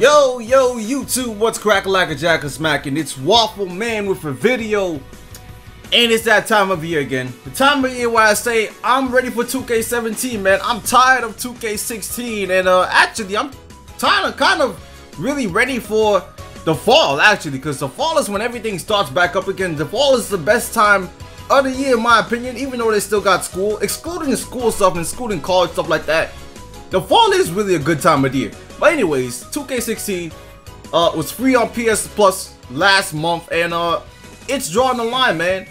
Yo, yo, YouTube, what's crack like a jack smacking? It's Waffle Man with a video, and it's that time of year again. The time of year where I say I'm ready for 2K17, man. I'm tired of 2K16, and uh, actually, I'm tired of kind of really ready for the fall, actually, because the fall is when everything starts back up again. The fall is the best time of the year, in my opinion, even though they still got school, excluding school stuff and excluding college stuff like that. The fall is really a good time of year. But anyways, 2K16 uh, was free on PS Plus last month, and uh, it's drawing the line, man.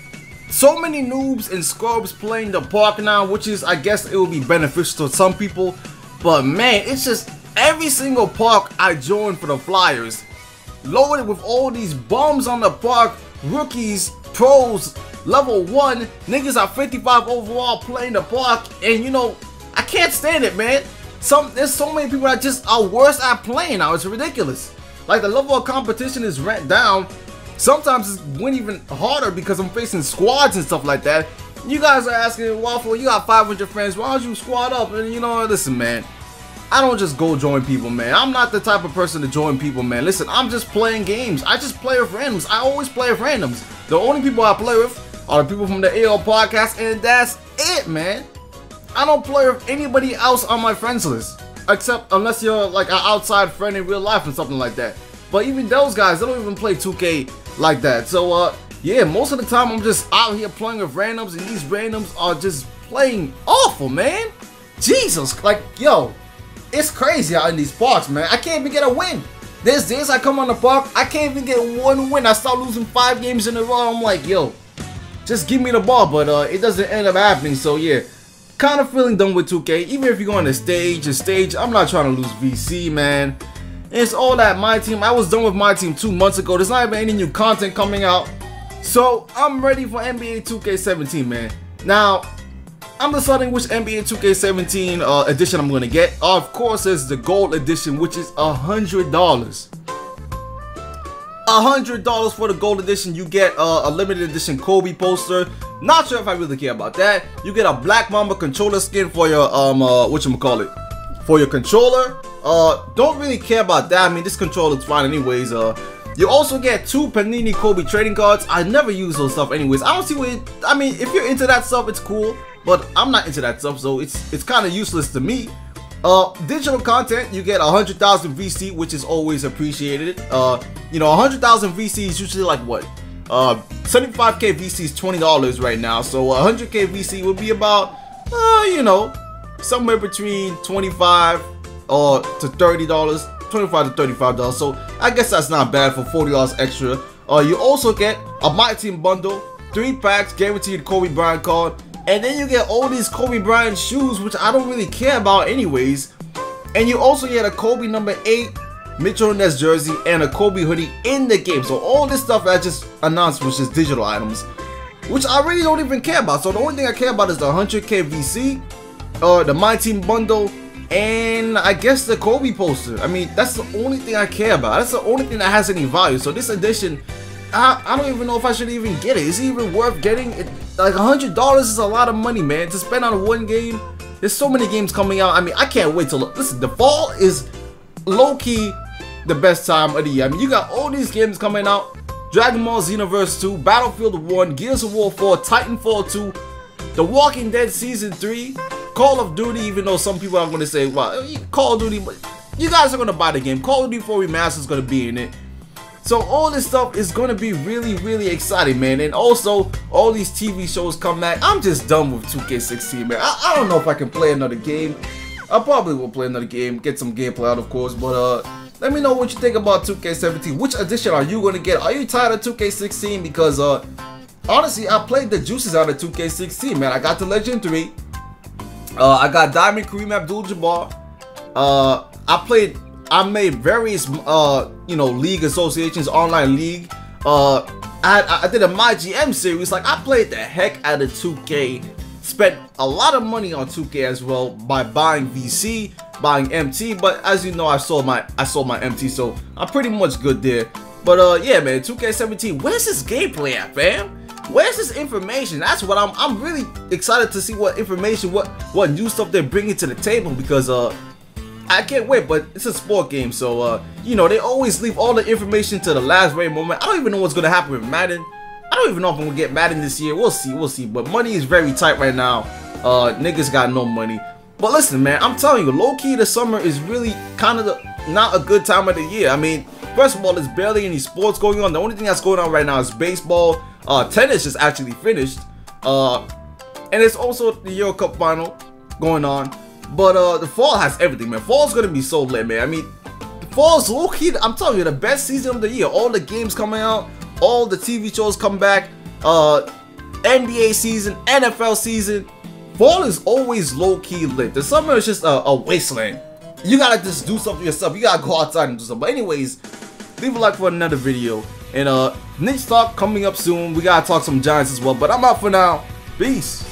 So many noobs and scrubs playing the park now, which is, I guess, it will be beneficial to some people. But man, it's just every single park I join for the Flyers, loaded with all these bums on the park, rookies, pros, level 1, niggas are 55 overall playing the park, and you know, I can't stand it, man. Some there's so many people that just are worse at playing now. It's ridiculous. Like the level of competition is ranked down. Sometimes it's went even harder because I'm facing squads and stuff like that. You guys are asking, Waffle, you got 500 friends. Why don't you squad up? And you know, listen, man. I don't just go join people, man. I'm not the type of person to join people, man. Listen, I'm just playing games. I just play with randoms. I always play with randoms. The only people I play with are the people from the AL podcast, and that's it, man. I don't play with anybody else on my friends list. Except unless you're like an outside friend in real life or something like that. But even those guys, they don't even play 2K like that. So, uh, yeah, most of the time I'm just out here playing with randoms, and these randoms are just playing awful, man. Jesus, like, yo, it's crazy out in these parks, man. I can't even get a win. There's days I come on the park, I can't even get one win. I start losing five games in a row. I'm like, yo, just give me the ball. But uh, it doesn't end up happening. So yeah, kind of feeling done with 2K. Even if you're going to stage, a stage, I'm not trying to lose VC, man. It's all that my team. I was done with my team two months ago. There's not even any new content coming out. So I'm ready for NBA 2K17, man. Now, I'm deciding which NBA 2K17 uh, edition I'm to get. Of course, it's the gold edition, which is a $100. A $100 for the gold edition. You get uh, a limited edition Kobe poster. Not sure if I really care about that. You get a Black Mamba controller skin for your, um, uh, call it For your controller. Uh, don't really care about that. I mean, this controller's fine anyways. Uh, you also get two Panini Kobe trading cards. I never use those stuff anyways. I don't see what, it, I mean, if you're into that stuff, it's cool. But I'm not into that stuff, so it's it's kind of useless to me. Uh, digital content, you get 100,000 VC, which is always appreciated. Uh, you know, 100,000 VC is usually like what? Uh, 75k VC is $20 right now, so 100k VC would be about, uh, you know, somewhere between 25 or uh, to $30, 25 to $35. So I guess that's not bad for $40 extra. Uh, you also get a My Team bundle, three packs, guaranteed Kobe Bryant card, and then you get all these Kobe Bryant shoes, which I don't really care about anyways. And you also get a Kobe number 8 Mitchell Ness jersey and a Kobe hoodie in the game. So all this stuff I just announced was just digital items, which I really don't even care about. So the only thing I care about is the 100k VC, or uh, the My Team bundle, and I guess the Kobe poster. I mean, that's the only thing I care about. That's the only thing that has any value. So this edition, I, I don't even know if I should even get it. Is it even worth getting? It, like $100 is a lot of money, man, to spend on one game. There's so many games coming out. I mean, I can't wait to look. Listen, the fall is low-key the best time of the year. I mean, you got all these games coming out. Dragon Ball Xenoverse 2, Battlefield 1, Gears of War 4, Titanfall 2, The Walking Dead Season 3, Call of Duty, even though some people are going to say, well, Call of Duty, but you guys are going to buy the game. Call of Duty 4 Remastered is going to be in it. So all this stuff is going to be really, really exciting, man. And also, all these TV shows come back. I'm just done with 2K16, man. I, I don't know if I can play another game. I probably will play another game, get some gameplay out, of course. But uh, let me know what you think about 2K17. Which edition are you going to get? Are you tired of 2K16? Because uh, honestly, I played the juices out of 2K16, man. I got the Legend 3. Uh, I got Diamond Kareem Abdul-Jabbar. Uh, I played I made various, uh, you know, league associations, online league. Uh, I, I did a My GM series. Like, I played the heck out of 2K. Spent a lot of money on 2K as well by buying VC, buying MT. But as you know, I sold my I sold my MT, so I'm pretty much good there. But uh, yeah, man, 2K17. Where's this gameplay at, fam? Where's this information? That's what I'm. I'm really excited to see what information, what what new stuff they're bringing to the table because uh I can't wait, but it's a sport game, so uh, you know they always leave all the information to the last very moment. I don't even know what's gonna happen with Madden. I don't even know if I'm gonna get Madden this year. We'll see, we'll see. But money is very tight right now. Uh, niggas got no money. But listen, man, I'm telling you, low key, the summer is really kind of not a good time of the year. I mean, first of all, there's barely any sports going on. The only thing that's going on right now is baseball. Uh, tennis is actually finished. Uh, and it's also the Euro Cup final going on. But uh, the fall has everything, man. Fall's gonna be so lit, man. I mean, the fall's low key. I'm telling you, the best season of the year. All the games coming out, all the TV shows come back. Uh, NBA season, NFL season. Fall is always low key lit. The summer is just a, a wasteland. You gotta just do something yourself. You gotta go outside and do something. But anyways, leave a like for another video. And uh, Knicks talk coming up soon. We gotta talk some Giants as well. But I'm out for now. Peace.